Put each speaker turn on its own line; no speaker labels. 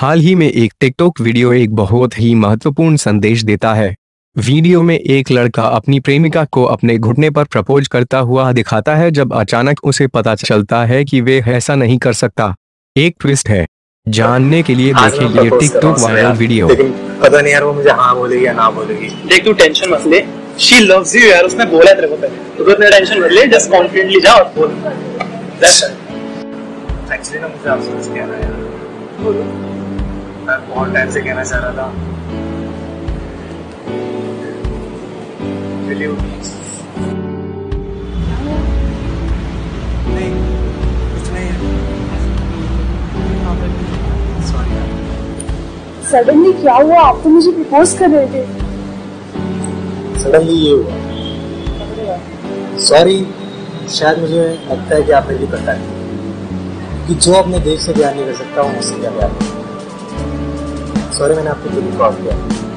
हाल ही में एक TikTok video एक बहुत ही महत्वपूर्ण संदेश देता है। वीडियो में एक लड़का अपनी प्रेमिका को अपने घुटने पर प्रपोज करता हुआ दिखाता है जब अचानक उसे पता चलता है कि वे ऐसा नहीं कर सकता। एक ट्विस्ट है। जानने के लिए
आज मैं
ये
हूँ
टिकटॉक वायरल वीडियो
लेकिन पता नहीं यार वो मुझे हाँ बोलेगी या ना बोलेगी।
देख तू टेंशन मत ले। शी लव्स यू यार उसने बोला तेरे को पहले। तो तू इतना टेंशन मत ले जस्ट कॉन्फिडेंटली जा और बोल। That's it.
एक्चुअली ना मुझे आपसे कुछ कहना है यार। मैं बहुत टाइम से कहना चाह रहा था। Will you नहीं कुछ नहीं सॉरी
सडनली क्या हुआ? आप तो मुझे प्रपोज कर रहे थे।
सडनली ये हुआ। सॉरी शायद मुझे लगता है कि आप मेरे लिए पता है। कि जो अपने देश से प्यार नहीं कर सकता हूँ मुझसे क्या प्यार सॉरी मैंने आपको जल्दी कॉल किया